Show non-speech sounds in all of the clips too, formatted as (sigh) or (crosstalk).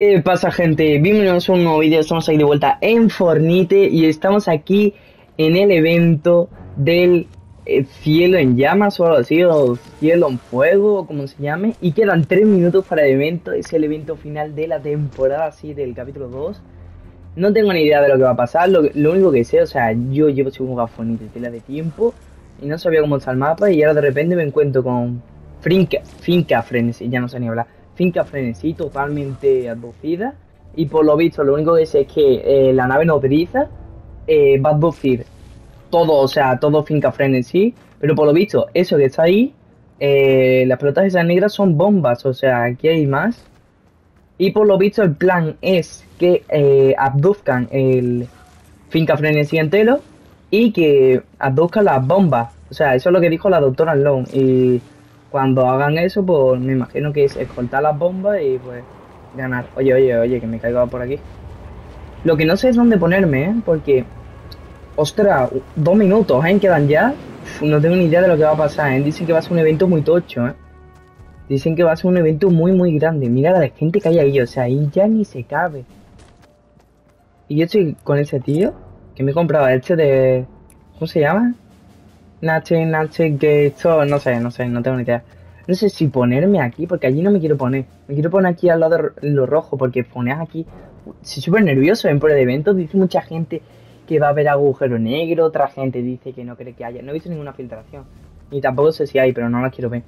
¿Qué pasa gente? Bienvenidos a un nuevo vídeo, estamos aquí de vuelta en Fornite y estamos aquí en el evento del eh, cielo en llamas o algo así, o cielo en fuego, o como se llame, y quedan 3 minutos para el evento, es el evento final de la temporada así del capítulo 2. No tengo ni idea de lo que va a pasar, lo, lo único que sé, o sea, yo llevo sin jugar Fornite tela de tiempo y no sabía cómo está el mapa. Y ahora de repente me encuentro con Finca, Finca Frenesí, ya no sé ni hablar finca frenesí totalmente aducida y por lo visto lo único que sé es que eh, la nave nodriza eh, va a aducir todo, o sea, todo finca frenesí, pero por lo visto eso que está ahí, eh, las pelotas esas negras son bombas, o sea, aquí hay más. Y por lo visto el plan es que eh, abduzcan el finca frenesí entero y que abduzcan las bombas. O sea, eso es lo que dijo la doctora Long. Y cuando hagan eso, pues me imagino que es escoltar las bombas y pues ganar. Oye, oye, oye, que me caiga por aquí. Lo que no sé es dónde ponerme, ¿eh? Porque, ostras, dos minutos, ¿eh? Quedan ya. No tengo ni idea de lo que va a pasar, ¿eh? Dicen que va a ser un evento muy tocho, ¿eh? Dicen que va a ser un evento muy, muy grande. Mira la gente que hay ahí, o sea, ahí ya ni se cabe. Y yo estoy con ese tío que me compraba este de... ¿Cómo se llama? Nache, Nache, Gate, no sé, no sé, no tengo ni idea. No sé si ponerme aquí, porque allí no me quiero poner. Me quiero poner aquí al lado de lo rojo, porque poner aquí... Estoy súper nervioso en por el evento. Dice mucha gente que va a haber agujero negro, otra gente dice que no cree que haya. No he visto ninguna filtración. Y tampoco sé si hay, pero no la quiero ver.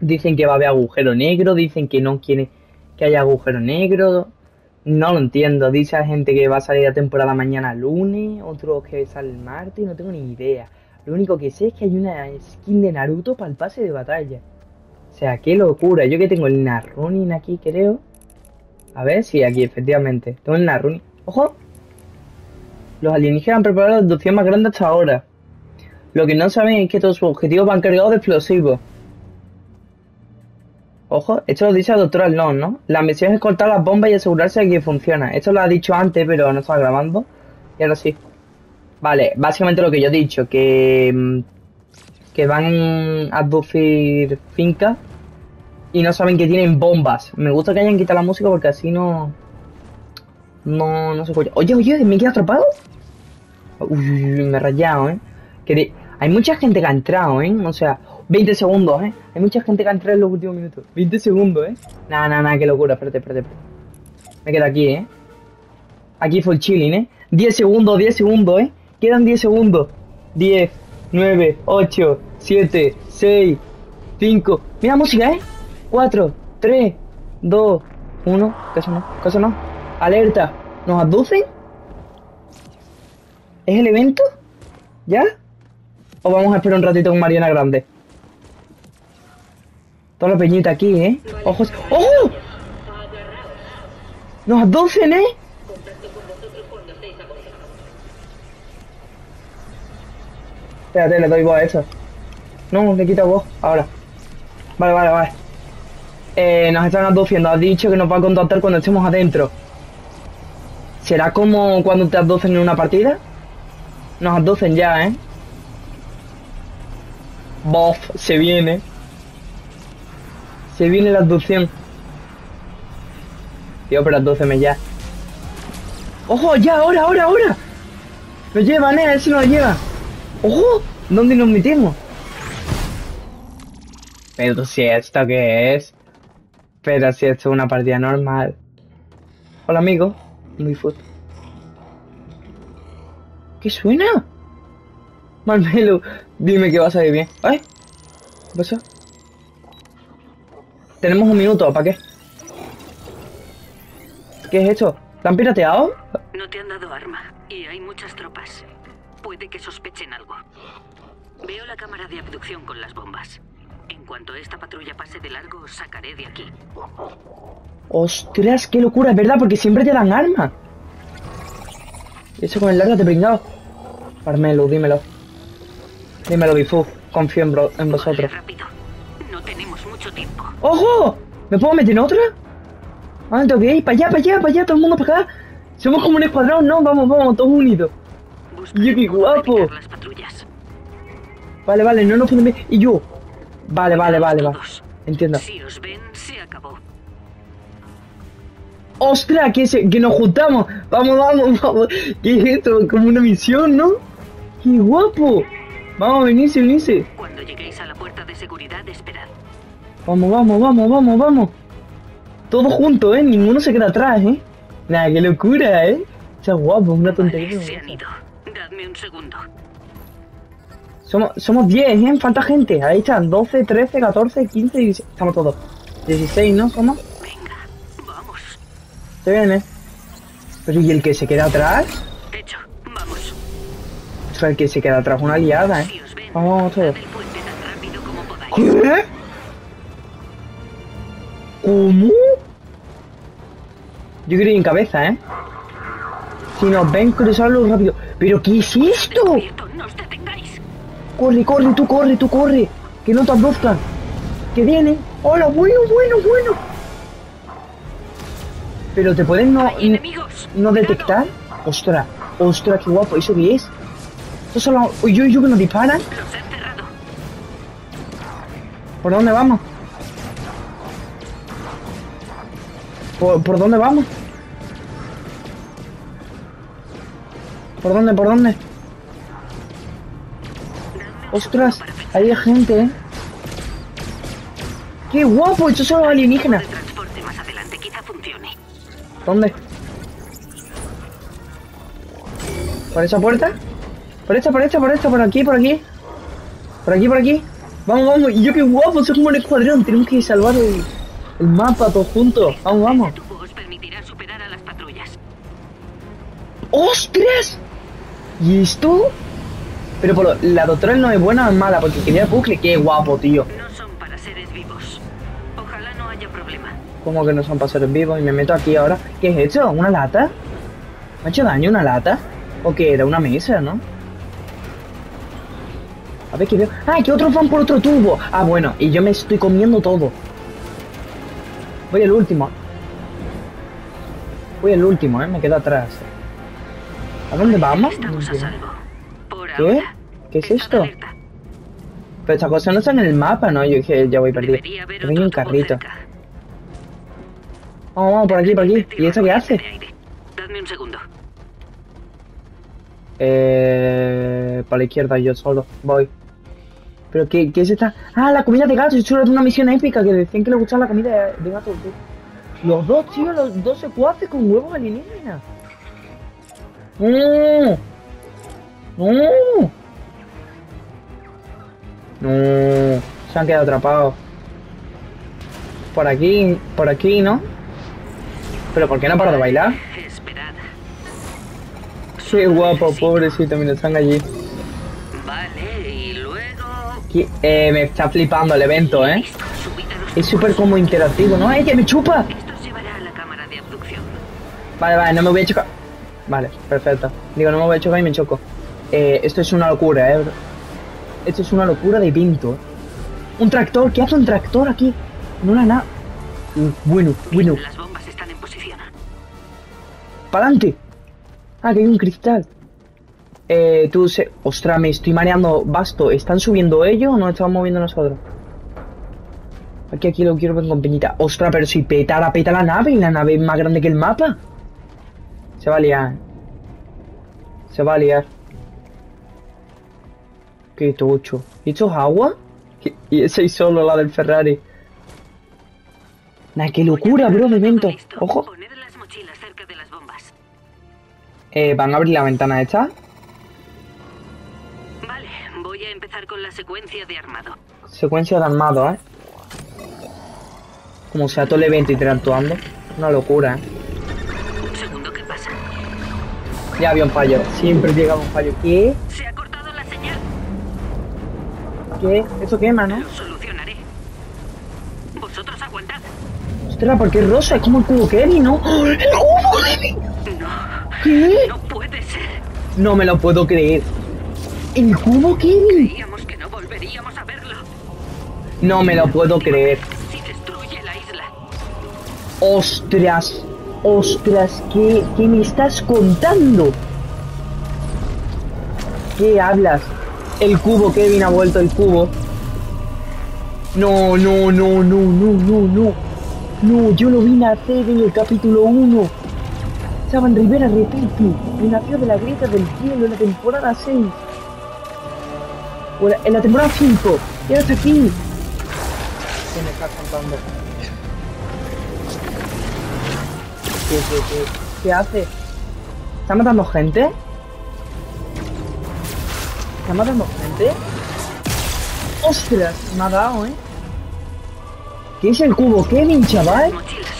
Dicen que va a haber agujero negro, dicen que no quiere que haya agujero negro. No lo entiendo. Dice la gente que va a salir la temporada mañana lunes, otro que sale el martes, no tengo ni idea. Lo único que sé es que hay una skin de Naruto para el pase de batalla. O sea, qué locura. Yo que tengo el Narunin aquí, creo. A ver, sí, aquí, efectivamente. Tengo el Narunin. ¡Ojo! Los alienígenas han preparado la abducción más grande hasta ahora. Lo que no saben es que todos sus objetivos van cargados de explosivos. Ojo, esto lo dice la doctora Long, ¿no? La misión es cortar las bombas y asegurarse de que funciona. Esto lo ha dicho antes, pero no estaba grabando. Y ahora sí. Vale, básicamente lo que yo he dicho, que, mm, que van a abducir fincas y no saben que tienen bombas. Me gusta que hayan quitado la música porque así no... No, no se escucha. Oye, oye, ¿me he quedado atrapado? Uy, me he rayado, ¿eh? Hay mucha gente que ha entrado, ¿eh? O sea, 20 segundos, ¿eh? Hay mucha gente que ha entrado en los últimos minutos. 20 segundos, ¿eh? Nada, nada, nada, qué locura. Espérate, espérate, espérate. Me quedo aquí, ¿eh? Aquí fue el chilling, ¿eh? 10 segundos, 10 segundos, ¿eh? Quedan 10 segundos. 10, 9, 8, 7, 6, 5. Mira música, ¿eh? 4, 3, 2, 1. ¿Qué eso no? ¿Qué eso no? Alerta. ¿Nos abducen? ¿Es el evento? ¿Ya? ¿O vamos a esperar un ratito con Mariana Grande? Toda la peñita aquí, ¿eh? ¡Ojos! ¡Oh! ¡Nos abducen, eh! Espérate, le doy voz a eso. No, le quito voz. Ahora. Vale, vale, vale. Eh, nos están abduciendo. Has dicho que nos va a contactar cuando estemos adentro. ¿Será como cuando te abducen en una partida? Nos abducen ya, ¿eh? Bof, se viene. Se viene la abducción. Tío, pero abdúceme ya. ¡Ojo! ¡Ya! ¡Ahora, ahora, ahora! ¡Lo llevan, eh! ¡Él nos lo lleva! ¡Ojo! ¿Dónde nos metemos? Pero si esto qué es. Pero si esto es una partida normal. Hola amigo. Muy foot. ¿Qué suena? Marmelo, dime que va a salir bien. ¿Ay? ¿Qué pasó? Tenemos un minuto, ¿para qué? ¿Qué es esto? ¿La han pirateado? No te han dado arma y hay muchas tropas. Puede que sospechen algo. Veo la cámara de abducción con las bombas. En cuanto esta patrulla pase de largo, os sacaré de aquí. Ostras, qué locura, es verdad, porque siempre te dan armas. Eso con el larga te pringado. Carmelo, dímelo. Dímelo, Bifu. Confío en, bro- en vosotros. Rápido. No tenemos mucho tiempo. ¡Ojo! ¿Me puedo meter en otra? Ah, tengo que ir para allá, para allá, para allá, todo el mundo para acá. Somos como un escuadrón, ¿no? Vamos, vamos, todos unidos. Cómo guapo. ubicar las patrullas. Vale, vale, no nos pueden ver. Y yo. Vale, vale, vale, vale. Entiendo. Si os ven, se acabó. ¡Ostras! Que, se, que nos juntamos. Vamos, vamos, (laughs) vamos. ¿Qué es esto? Como una misión, ¿no? ¡Qué guapo! Vamos, venirse, venirse. Cuando lleguéis a la puerta de seguridad, esperad. Vamos, vamos, vamos, vamos, vamos. Todos juntos, ¿eh? Ninguno se queda atrás, ¿eh? Nada, qué locura, ¿eh? Está guapo, una tontería. Vale, se han ido. Dadme un segundo. Somos, somos 10, ¿eh? Falta gente. Ahí están, 12, 13, 14, 15, 16. Estamos todos. 16, ¿no? Somos. Venga, vamos. Se viene. Pero ¿y el que se queda atrás? Hecho, vamos. O sea, el que se queda atrás, una aliada, ¿eh? Si os ven, Vamos, todos. ¿Qué? ¿Cómo? Yo quiero ir en cabeza, ¿eh? Si nos ven, cruzarlo rápido. ¿Pero qué es esto? Descubierto, no os detengáis. Corre, corre, tú corre, tú corre. Que no te abduzcan. Que vienen. Hola, bueno, bueno, bueno. Pero te pueden no, no detectar. Ostras, ostras, qué guapo. ¿Eso qué es? Esto solo. Uy, yo, yo que nos disparan. ¿Por dónde vamos? ¿Por, por dónde vamos? ¿Por dónde? ¿Por dónde? Ostras, hay gente, ¿eh? ¡Qué guapo! Estos son los alienígenas. El. ¿Dónde? ¿Por esa puerta? ¿Por esta, por esta, por esta, por aquí, por aquí? ¿Por aquí, por aquí? Vamos, vamos. Y yo qué guapo, soy como un escuadrón. Tenemos que salvar el, el mapa todos juntos. Vamos, vamos. Este. ¡Ostras! ¿Y esto? Pero por lo- la doctora no es buena o es mala, porque quería el bucle. Qué guapo, tío. No son para seres vivos. Ojalá no haya problema. Como que no son pasaros vivos y me meto aquí ahora. ¿Qué es esto? ¿Una lata? ¿Me ha hecho daño una lata? ¿O qué era? Una mesa, ¿no? A ver qué veo. ¡Ah, que otros van por otro tubo! Ah, bueno, y yo me estoy comiendo todo. Voy al último. Voy al último, ¿eh? Me quedo atrás. ¿A dónde vamos? No Estamos a entiendo. salvo. Por ¿Qué? ahora. ¿Qué es esto? alerta. Pero esta cosa no está en el mapa, ¿no? Yo dije, ya voy perdido. Otro tubo carrito. Vamos, vamos, por aquí, por aquí. ¿Y esto qué hace? Dadme un segundo. Eh, para la izquierda yo solo, voy. ¿Pero qué, qué es esta? Ah, la comida de gato, esto era de una misión épica que decían que le gustaba la comida de, gato. Los dos, tío, los dos secuaces con huevos alienígenas. ¡No! ¡No! No, se han quedado atrapados. Por aquí, por aquí, ¿no? ¿Pero por qué no para de bailar? Qué guapo, pobrecito, mira, están allí. Vale, y luego. Eh, me está flipando el evento, ¿eh? Es súper como interactivo, ¿no? ¡Ey, que me chupa! Esto os llevará a la cámara de abducción. Vale, vale, no me voy a chocar. Vale, perfecto. Digo, no me voy a chocar y me choco. Eh, esto es una locura, ¿eh? Esto es una locura de pinto. ¿eh? Un tractor, ¿qué hace un tractor aquí? No la nada. bueno, bueno. Las bombas están en posición. ¡Para adelante! Ah, que hay un cristal. Eh, tú se... Ostras, me estoy mareando basto. ¿Están subiendo ellos o nos estamos moviendo nosotros? Aquí, aquí lo quiero ver con peñita. Ostras, pero si petara, peta la nave y la nave es más grande que el mapa. Se va a liar. Se va a liar. Qué tocho. ¿Y esto es agua? ¿Qué- Y esa es solo la del Ferrari. Nah, qué locura, bro. Listo. Ojo. Eh, ¿van a abrir la ventana esta? Vale, voy a empezar con la secuencia de armado. Secuencia de armado, ¿eh? Como sea todo el evento interactuando. Una locura, ¿eh? Ya había un fallo. Siempre llega un fallo. ¿Qué? Se ha cortado la señal. ¿Qué? Eso quema, ¿no? Lo solucionaré. Vosotros aguantad. Ostras, porque es rosa. Es como el cubo Kevin, ¿no? ¡Oh, ¡El cubo Kevin! No, ¿Qué? no puede ser. No me lo puedo creer. ¿El cubo Kevin? Creíamos que no volveríamos a verlo. No me lo puedo creer. Si destruye la isla. Ostras. Ostras, ¿qué, qué me estás contando? ¿Qué hablas? El cubo, Kevin ha vuelto el cubo. No, no, no, no, no, no, no. No, yo lo vi nacer en el capítulo 1. Saban Rivera repite, y nació de la grieta del cielo en la temporada 6. O la- en la temporada 5. Y está aquí. ¿Qué me estás contando? ¿Qué, hace? ¿Está matando gente? ¿Está matando gente? ¡Ostras! Me ha dado, ¿eh? ¿Qué es el cubo Kevin, chaval? Mochilas.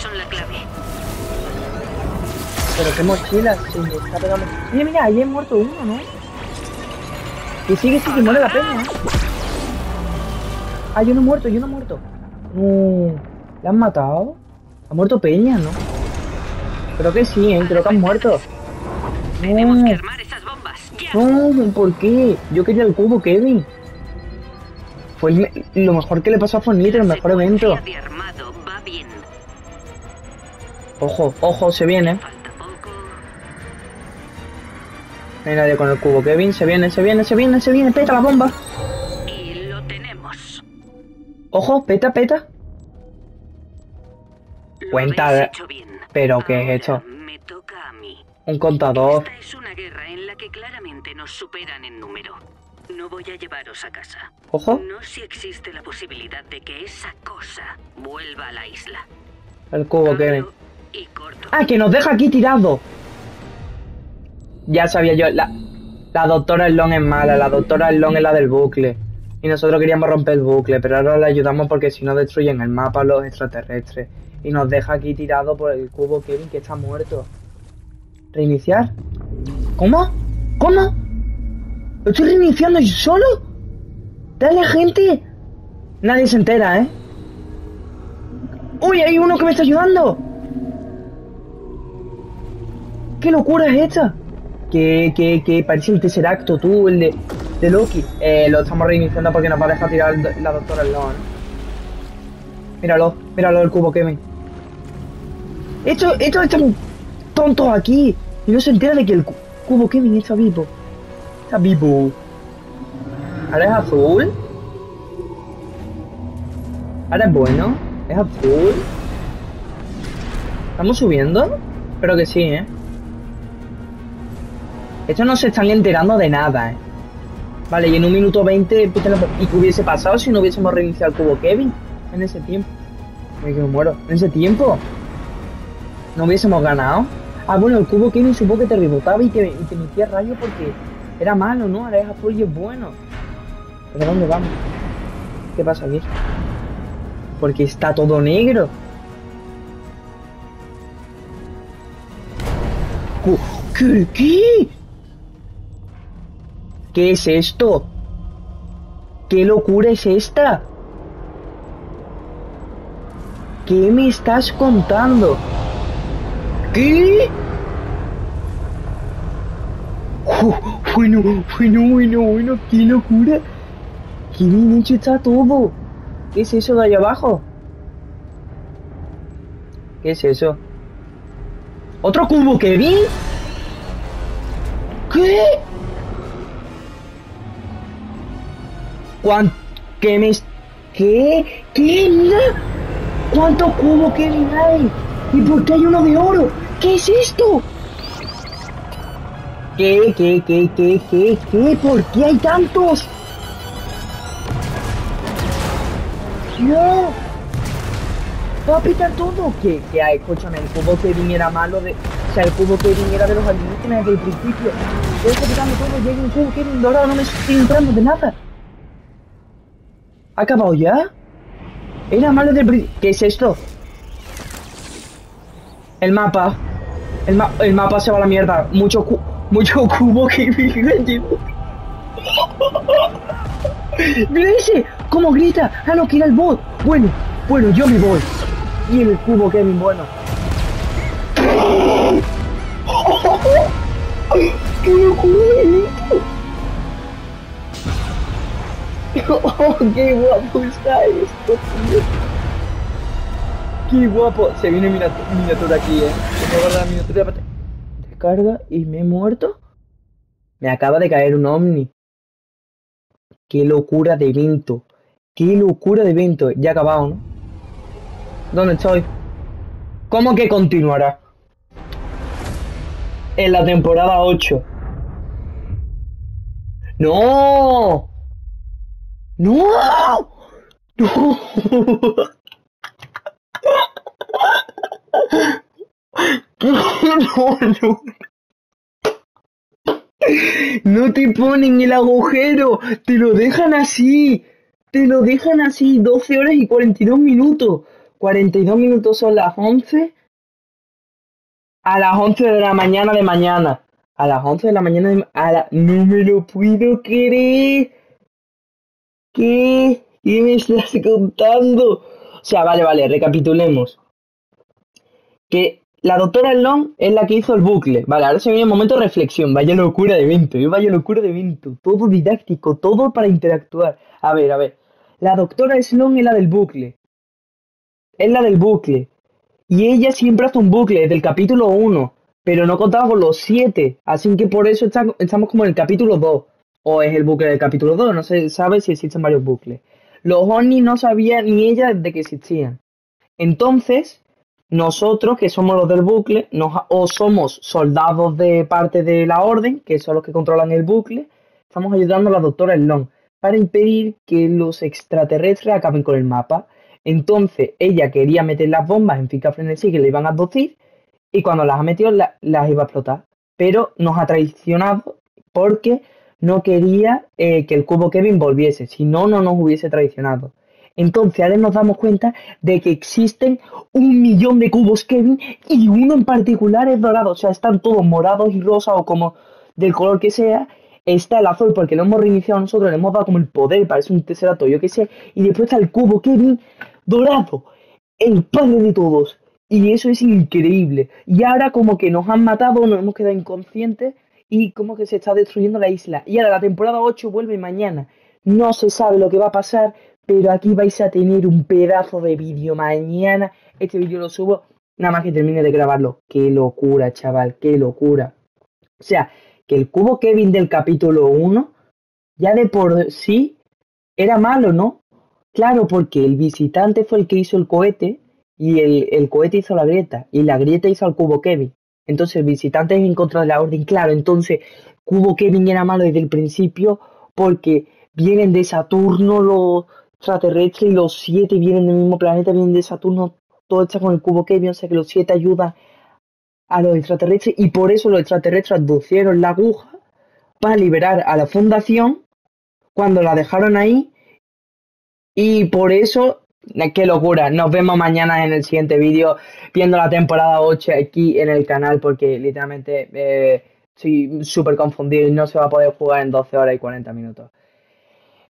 Pero qué mochila, se me está pegando. Mira, mira, ahí he muerto uno, ¿no? Que sigue, sigue, muere la peña, ¿eh? Ah, yo no he muerto, yo no he muerto. No, ¿la han matado? Ha muerto Peña, ¿no? Creo que sí, ¿eh? Creo que han muerto. Tenemos que No, armar esas bombas. ¡Ya! no, ¿por qué? Yo quería el cubo, Kevin. Fue el lo mejor que le pasó a Fornite, el mejor evento. Secuencia de armado va bien. Ojo, ojo, se viene. No hay nadie con el cubo, Kevin. Se viene, se viene, se viene, se viene. Peta la bomba. Y lo tenemos. Ojo, peta, peta. Lo Cuenta de- hecho bien. Pero, ¿qué es Ahora esto? Me toca a mí. Un contador. Esta es una guerra en la que claramente nos superan en número. No voy a llevaros a casa. Ojo. No si existe la posibilidad de que esa cosa vuelva a la isla. El cubo, Kevin. Hablo Y corto. Ah, que nos deja aquí tirado. Ya sabía yo, la, la doctora Long es mala, la doctora Long es la del bucle. Y nosotros queríamos romper el bucle, pero ahora le ayudamos porque si no destruyen el mapa los extraterrestres. Y nos deja aquí tirado por el cubo Kevin que está muerto. ¿Reiniciar? ¿Cómo? ¿Cómo? ¿Lo estoy reiniciando yo solo? Dale, gente. Nadie se entera, ¿eh? ¡Uy, hay uno que me está ayudando! ¿Qué locura es esta? Que, que, que parece el tercer acto, tú, el de, Loki. Eh, lo estamos reiniciando porque nos va a dejar tirar la doctora Sloan. Míralo, míralo el cubo Kevin. Estos, estos están tontos aquí y no se entera de que el cu- cubo Kevin está vivo. Está vivo. Ahora es azul. Ahora es bueno. Es azul. ¿Estamos subiendo? Espero que sí, ¿eh? Estos no se están enterando de nada, ¿eh? Vale, y en un minuto 20 empiezan a- ¿Y qué hubiese pasado si no hubiésemos reiniciado el cubo Kevin? En ese tiempo. Ay, que me muero. En ese tiempo. No hubiésemos ganado. Ah, bueno, el cubo Kevin supongo que te rebotaba y te, y te emitía rayos porque era malo, ¿no? Ahora es azul bueno. ¿Pero dónde vamos? ¿Qué pasa aquí? Porque está todo negro. ¿Qué? ¿Qué? ¿Qué es esto? ¿Qué locura es esta? ¿Qué me estás contando? ¿Qué? Oh, bueno, bueno, bueno, bueno, qué locura. Qué bien hecho está todo. ¿Qué es eso de allá abajo? ¿Qué es eso? ¿Otro cubo, Kevin? ¿Qué? ¿Cuán... ¿Qué me... ¿Qué? ¿Qué? Mira. ¿Cuántos cubos Kevin hay? ¿Y por qué hay uno de oro? ¿Qué es esto? ¿Qué? ¿Qué? ¿Qué? ¿Qué? ¿Qué? ¿Qué? ¿Por qué hay tantos? ¡No! ¿Va a pitar todo? ¿Qué? ¿Qué hay? Escúchame, el cubo Kevin era malo de... O sea, el cubo Kevin era de los alienígenas desde el principio. Yo estoy pitando todo y hay un cubo Kevin dorado, no me estoy entrando de nada. ¿Ha acabado ya? Era malo del principio. ¿Qué es esto? El mapa. El, ma- el mapa se va a la mierda. Mucho cu mucho (laughs) cubo Kevin. (laughs) ¡Mira ese! ¿Cómo grita? ¡Ah, no, que era el bot! Bueno, bueno, yo me voy. Y el cubo Kevin, bueno. (laughs) ¡Qué locura! ¡Oh, qué guapo está esto, tío! ¡Qué guapo! Se viene miniatura, aquí, eh. Se la miniatura. Descarga y me he muerto. Me acaba de caer un ovni. Qué locura de evento. Qué locura de evento. Ya acabado, ¿no? ¿Dónde estoy? ¿Cómo que continuará? En la temporada 8. ¡No! ¡No! (laughs) ¡No! No, no. No te ponen el agujero, te lo dejan así. Te lo dejan así, 12 horas y 42 minutos. 42 minutos son las 11. A las 11 de la mañana de mañana. A las 11 de la mañana de a la- No me lo puedo creer. ¿Qué? ¿Qué me estás contando? O sea, vale, vale, recapitulemos. Que la doctora Long es la que hizo el bucle. Vale, ahora se viene el momento de reflexión. Vaya locura de evento, ¿eh? vaya locura de evento. Todo didáctico, todo para interactuar. A ver, a ver. La doctora Sloan es la del bucle. Es la del bucle. Y ella siempre hace un bucle desde el capítulo 1. Pero no contaba con los 7. Así que por eso estamos como en el capítulo 2. O es el bucle del capítulo 2. No se sabe si existen varios bucles. Los Oni no sabían ni ella de que existían. Entonces, nosotros, que somos los del bucle, nos, o somos soldados de parte de la orden, que son los que controlan el bucle, estamos ayudando a la doctora Sloan para impedir que los extraterrestres acaben con el mapa. Entonces, ella quería meter las bombas en Finca Frenesí que le iban a abducir, y cuando las ha metido, la- las iba a explotar. Pero nos ha traicionado porque no quería eh, que el cubo Kevin volviese, si no, no nos hubiese traicionado. Entonces ahora nos damos cuenta de que existen un millón de cubos Kevin y uno en particular es dorado. O sea, están todos morados y rosas o como del color que sea. Está el azul porque lo hemos reiniciado nosotros, le hemos dado como el poder, parece un teserato, yo que sé. Y después está el cubo Kevin dorado, el padre de todos. Y eso es increíble. Y ahora como que nos han matado, nos hemos quedado inconscientes y como que se está destruyendo la isla. Y ahora la temporada 8 vuelve mañana. No se sabe lo que va a pasar, pero aquí vais a tener un pedazo de vídeo mañana. Este vídeo lo subo nada más que termine de grabarlo. Qué locura, chaval, qué locura. O sea, que el cubo Kevin del capítulo 1 ya de por sí era malo, ¿no? Claro, porque el visitante fue el que hizo el cohete y el, el cohete hizo la grieta y la grieta hizo al cubo Kevin. Entonces el visitante es en contra de la orden, claro. Entonces cubo Kevin era malo desde el principio porque vienen de Saturno los extraterrestres y los siete vienen del mismo planeta, vienen de Saturno, todo está con el cubo Kevin, o sea que los siete ayudan a los extraterrestres y por eso los extraterrestres aducieron la aguja para liberar a la fundación cuando la dejaron ahí y por eso, qué locura, nos vemos mañana en el siguiente vídeo viendo la temporada 8 aquí en el canal porque literalmente eh, estoy súper confundido y no se va a poder jugar en 12 horas y 40 minutos.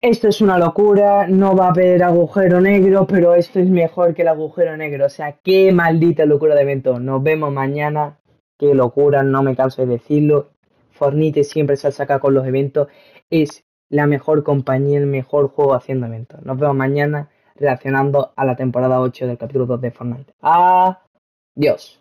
Esto es una locura, no va a haber agujero negro, pero esto es mejor que el agujero negro. O sea, qué maldita locura de evento. Nos vemos mañana. Qué locura, no me canso de decirlo. Fornite siempre se saca con los eventos. Es la mejor compañía, el mejor juego haciendo eventos. Nos vemos mañana reaccionando a la temporada 8 del capítulo 2 de Fortnite. Adiós.